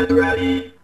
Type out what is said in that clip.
Get ready.